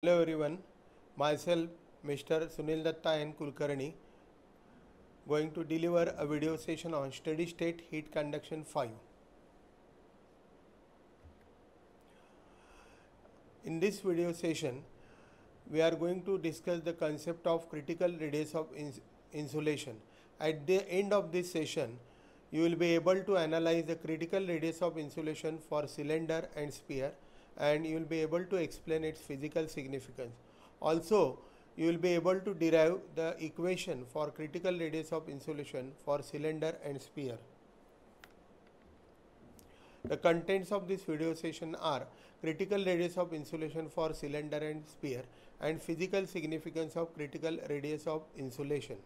Hello everyone, myself Mr. Sunil Datta and Kulkarni going to deliver a video session on steady state heat conduction 5. In this video session, we are going to discuss the concept of critical radius of ins- insulation. At the end of this session, you will be able to analyze the critical radius of insulation for cylinder and sphere and you will be able to explain its physical significance. Also, you will be able to derive the equation for critical radius of insulation for cylinder and sphere. The contents of this video session are critical radius of insulation for cylinder and sphere and physical significance of critical radius of insulation.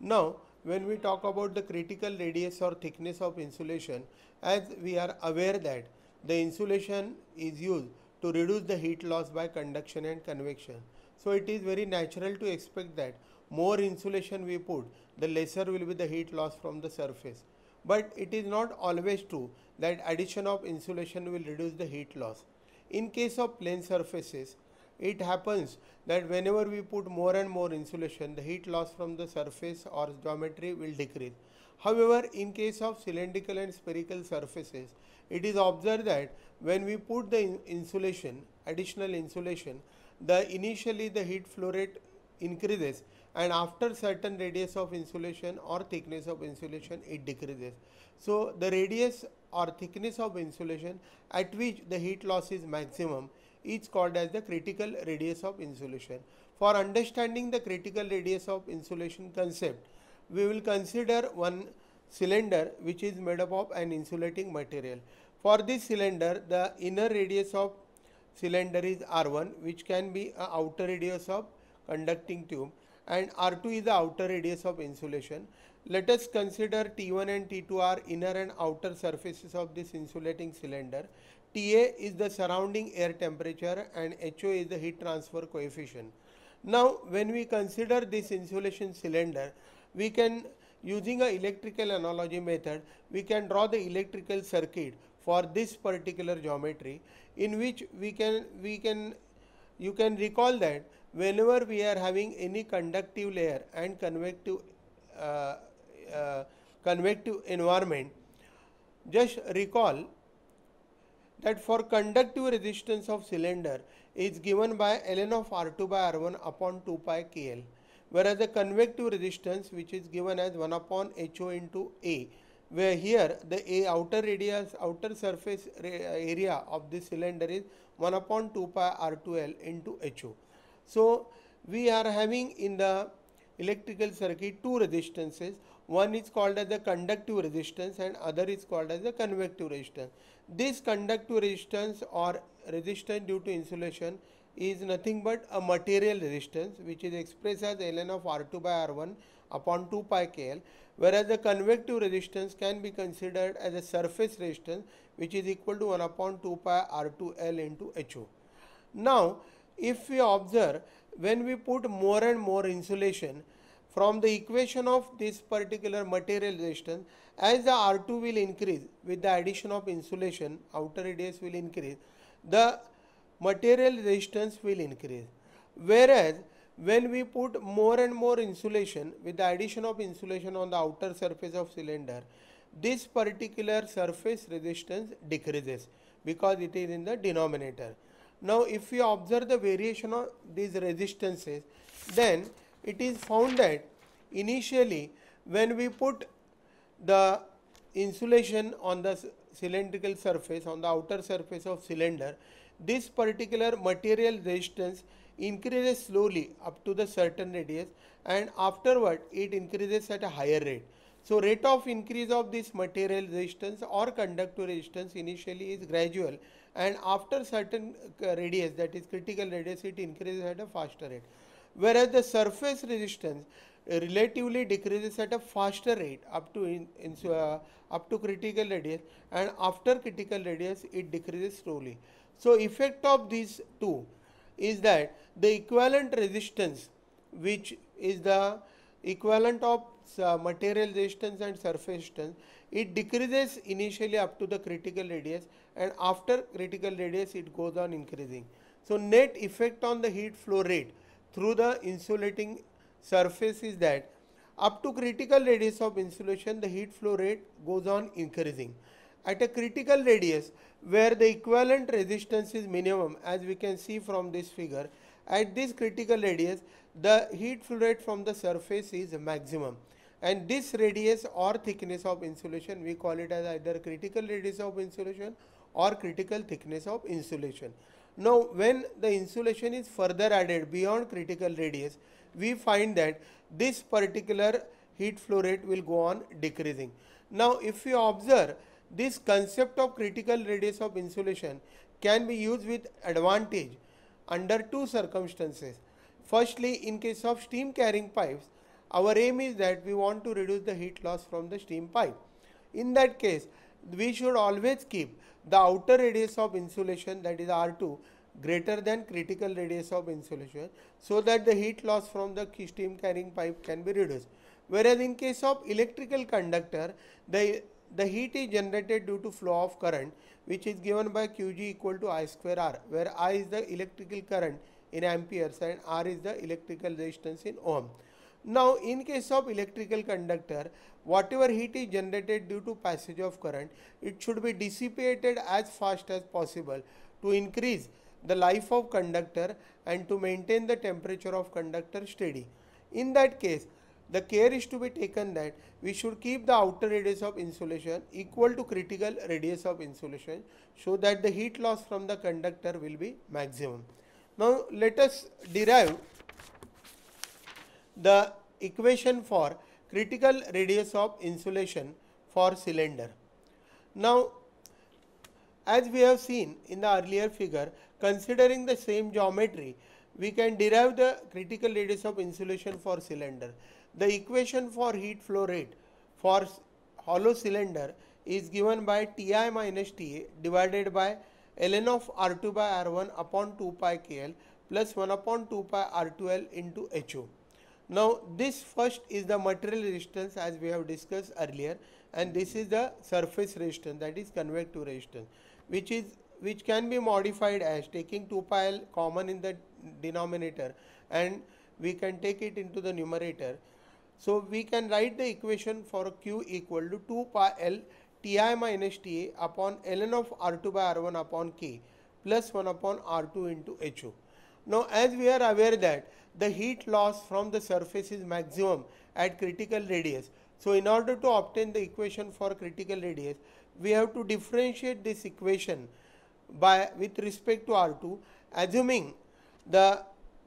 Now, when we talk about the critical radius or thickness of insulation, as we are aware that the insulation is used to reduce the heat loss by conduction and convection. So, it is very natural to expect that more insulation we put, the lesser will be the heat loss from the surface. But it is not always true that addition of insulation will reduce the heat loss. In case of plane surfaces, it happens that whenever we put more and more insulation, the heat loss from the surface or geometry will decrease. However, in case of cylindrical and spherical surfaces, it is observed that when we put the insulation, additional insulation, the initially the heat flow rate increases and after certain radius of insulation or thickness of insulation it decreases. So the radius or thickness of insulation at which the heat loss is maximum is called as the critical radius of insulation. For understanding the critical radius of insulation concept, we will consider one cylinder which is made up of an insulating material. For this cylinder, the inner radius of cylinder is R1 which can be outer radius of conducting tube and R2 is the outer radius of insulation. Let us consider T1 and T2 are inner and outer surfaces of this insulating cylinder. TA is the surrounding air temperature and HO is the heat transfer coefficient. Now, when we consider this insulation cylinder, we can using a electrical analogy method, we can draw the electrical circuit for this particular geometry in which we can we can you can recall that whenever we are having any conductive layer and convective uh, uh, convective environment just recall that for conductive resistance of cylinder is given by ln of R2 by R1 upon 2 pi KL whereas the convective resistance which is given as 1 upon HO into A where here the A outer radius outer surface area of this cylinder is 1 upon 2 pi R2L into HO. So we are having in the electrical circuit two resistances one is called as the conductive resistance and other is called as the convective resistance this conductive resistance or resistance due to insulation is nothing but a material resistance which is expressed as ln of r2 by r1 upon 2 pi kl whereas the convective resistance can be considered as a surface resistance which is equal to 1 upon 2 pi r2l into ho now if we observe when we put more and more insulation from the equation of this particular material resistance as the R2 will increase with the addition of insulation outer radius will increase the material resistance will increase. Whereas when we put more and more insulation with the addition of insulation on the outer surface of cylinder this particular surface resistance decreases because it is in the denominator. Now, if we observe the variation of these resistances, then it is found that initially when we put the insulation on the cylindrical surface, on the outer surface of cylinder, this particular material resistance increases slowly up to the certain radius and afterward it increases at a higher rate. So, rate of increase of this material resistance or conductive resistance initially is gradual and after certain uh, radius that is critical radius it increases at a faster rate. Whereas the surface resistance relatively decreases at a faster rate up to in, in uh, up to critical radius and after critical radius it decreases slowly. So, effect of these two is that the equivalent resistance which is the equivalent of uh, material resistance and surface resistance it decreases initially up to the critical radius and after critical radius it goes on increasing. So net effect on the heat flow rate through the insulating surface is that up to critical radius of insulation the heat flow rate goes on increasing. At a critical radius where the equivalent resistance is minimum as we can see from this figure at this critical radius the heat flow rate from the surface is maximum and this radius or thickness of insulation we call it as either critical radius of insulation or critical thickness of insulation. Now when the insulation is further added beyond critical radius we find that this particular heat flow rate will go on decreasing. Now if you observe this concept of critical radius of insulation can be used with advantage under two circumstances. Firstly, in case of steam carrying pipes, our aim is that we want to reduce the heat loss from the steam pipe. In that case, we should always keep the outer radius of insulation that is R2 greater than critical radius of insulation so that the heat loss from the steam carrying pipe can be reduced. Whereas in case of electrical conductor, the, the heat is generated due to flow of current which is given by Qg equal to I square R where I is the electrical current in amperes and R is the electrical resistance in ohm. Now in case of electrical conductor whatever heat is generated due to passage of current it should be dissipated as fast as possible to increase the life of conductor and to maintain the temperature of conductor steady. In that case, the care is to be taken that we should keep the outer radius of insulation equal to critical radius of insulation so that the heat loss from the conductor will be maximum. Now let us derive the equation for critical radius of insulation for cylinder. Now as we have seen in the earlier figure Considering the same geometry, we can derive the critical radius of insulation for cylinder. The equation for heat flow rate for hollow cylinder is given by Ti minus Ta divided by ln of R2 by R1 upon 2 pi KL plus 1 upon 2 pi R2L into HO. Now this first is the material resistance as we have discussed earlier and this is the surface resistance that is convective resistance which is which can be modified as taking 2 pi l common in the denominator and we can take it into the numerator. So we can write the equation for Q equal to 2 pi L Ti minus Ta upon ln of R2 by R1 upon K plus 1 upon R2 into HO. Now as we are aware that the heat loss from the surface is maximum at critical radius. So in order to obtain the equation for critical radius, we have to differentiate this equation by with respect to R2 assuming the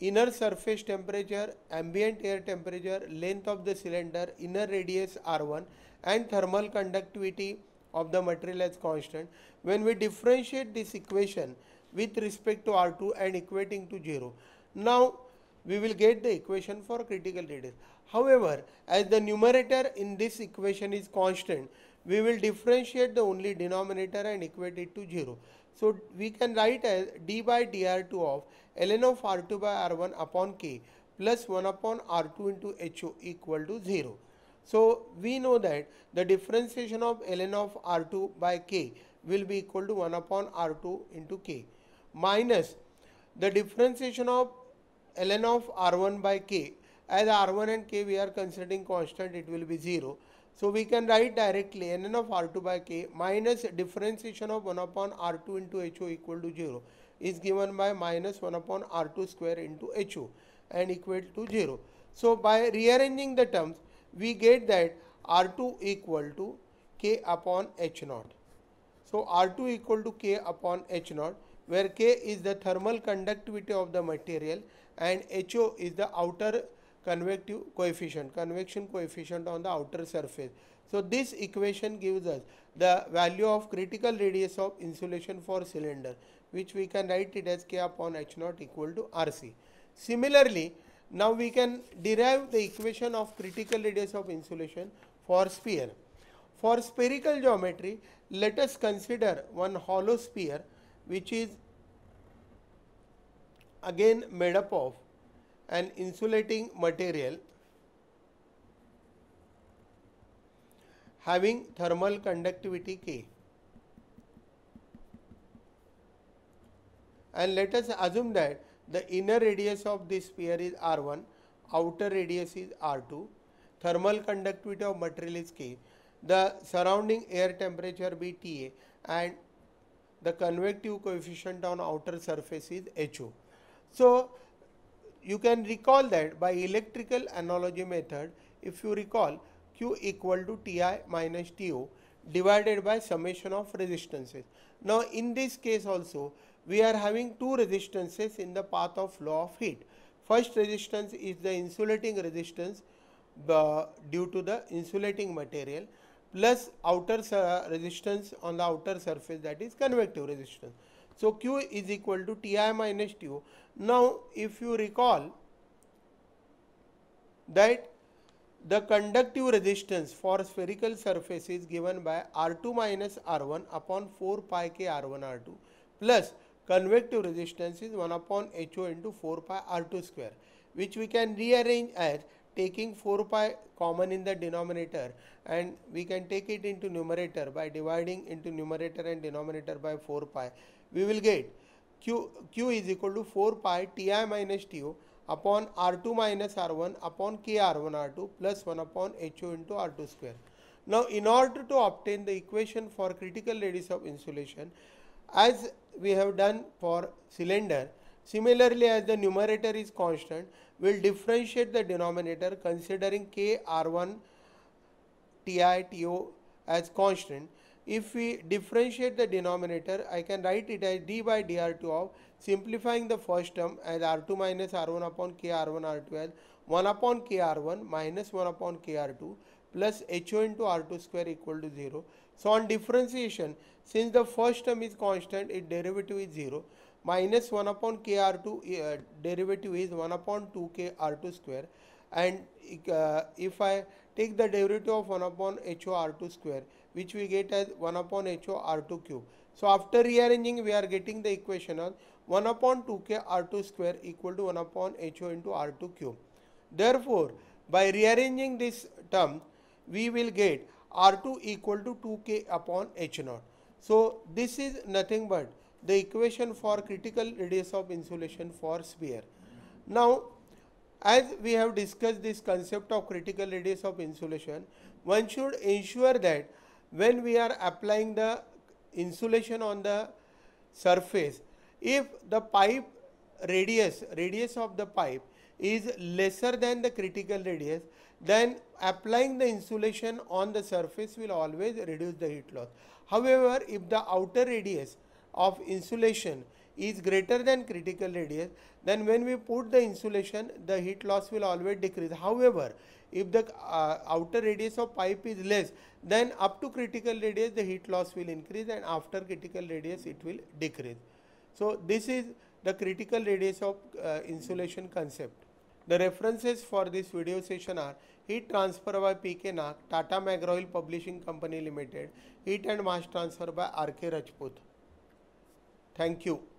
inner surface temperature, ambient air temperature, length of the cylinder, inner radius R1 and thermal conductivity of the material as constant. When we differentiate this equation with respect to R2 and equating to 0, now we will get the equation for critical radius. However, as the numerator in this equation is constant, we will differentiate the only denominator and equate it to 0. So we can write as d by dr2 of ln of r2 by r1 upon k plus 1 upon r2 into ho equal to 0. So we know that the differentiation of ln of r2 by k will be equal to 1 upon r2 into k minus the differentiation of ln of r1 by k as r1 and k we are considering constant it will be 0 so we can write directly ln of R2 by K minus differentiation of 1 upon R2 into HO equal to 0 is given by minus 1 upon R2 square into HO and equal to 0. So by rearranging the terms we get that R2 equal to K upon H naught. So R2 equal to K upon H naught where K is the thermal conductivity of the material and HO is the outer convective coefficient, convection coefficient on the outer surface. So this equation gives us the value of critical radius of insulation for cylinder which we can write it as K upon H naught equal to RC. Similarly, now we can derive the equation of critical radius of insulation for sphere. For spherical geometry, let us consider one hollow sphere which is again made up of an insulating material having thermal conductivity K. and let us assume that the inner radius of this sphere is r1 outer radius is r2 thermal conductivity of material is k the surrounding air temperature be ta and the convective coefficient on outer surface is ho so you can recall that by electrical analogy method if you recall q equal to ti minus to divided by summation of resistances. Now in this case also we are having two resistances in the path of flow of heat. First resistance is the insulating resistance uh, due to the insulating material plus outer uh, resistance on the outer surface that is convective resistance. So, Q is equal to Ti minus Tu. Now, if you recall that the conductive resistance for spherical surface is given by R2 minus R1 upon 4 pi k R1 R2 plus convective resistance is 1 upon HO into 4 pi R2 square which we can rearrange as taking 4 pi common in the denominator and we can take it into numerator by dividing into numerator and denominator by 4 pi. We will get q q is equal to 4 pi ti minus tu upon r2 minus r1 upon k r1 r2 plus 1 upon ho into r2 square. Now in order to obtain the equation for critical radius of insulation as we have done for cylinder similarly as the numerator is constant we will differentiate the denominator considering k r1 ti to as constant. If we differentiate the denominator I can write it as d by dr2 of simplifying the first term as r2 minus r1 upon k r1 r2 as 1 upon k r1 minus 1 upon k r2 plus ho into r2 square equal to 0 so, on differentiation since the first term is constant its derivative is 0 minus 1 upon kr2 uh, derivative is 1 upon 2 k r2 square and uh, if I take the derivative of 1 upon ho r2 square which we get as 1 upon ho r2 cube. So, after rearranging we are getting the equation of 1 upon 2 k r2 square equal to 1 upon ho into r2 cube. Therefore, by rearranging this term we will get R2 equal to 2K upon H naught. So, this is nothing but the equation for critical radius of insulation for sphere. Now, as we have discussed this concept of critical radius of insulation, one should ensure that when we are applying the insulation on the surface, if the pipe radius, radius of the pipe is lesser than the critical radius, then applying the insulation on the surface will always reduce the heat loss. However, if the outer radius of insulation is greater than critical radius, then when we put the insulation, the heat loss will always decrease. However, if the uh, outer radius of pipe is less, then up to critical radius the heat loss will increase and after critical radius it will decrease. So, this is the critical radius of uh, insulation concept. The references for this video session are Heat Transfer by PK Nag, Tata McGraw-Hill Publishing Company Limited, Heat and Mass Transfer by RK Rajput. Thank you.